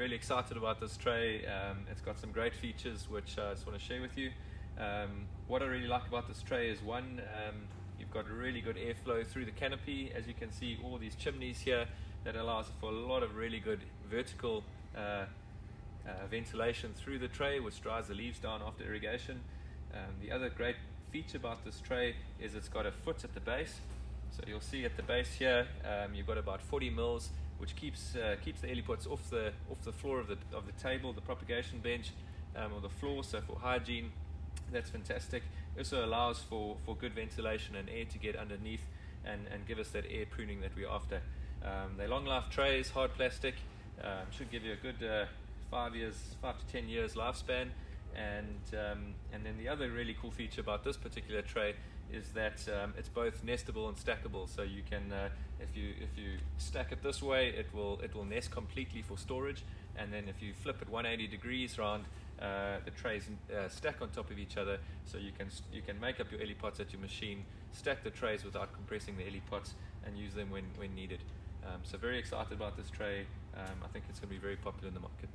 really excited about this tray. Um, it's got some great features which I just want to share with you. Um, what I really like about this tray is one, um, you've got really good airflow through the canopy. As you can see, all these chimneys here that allows for a lot of really good vertical uh, uh, ventilation through the tray, which dries the leaves down after irrigation. Um, the other great feature about this tray is it's got a foot at the base. So you'll see at the base here, um, you've got about 40 mils, which keeps uh, keeps the Ellepots off the off the floor of the of the table, the propagation bench, um, or the floor. So for hygiene, that's fantastic. It also allows for for good ventilation and air to get underneath and and give us that air pruning that we're after. Um, they're long life trays, hard plastic, um, should give you a good uh, five years, five to ten years lifespan. And um, and then the other really cool feature about this particular tray is that um, it's both nestable and stackable. So you can, uh, if you if you stack it this way, it will it will nest completely for storage. And then if you flip it 180 degrees around, uh, the trays uh, stack on top of each other. So you can you can make up your Ellepots at your machine, stack the trays without compressing the Ellepots, and use them when when needed. Um, so very excited about this tray. Um, I think it's going to be very popular in the market.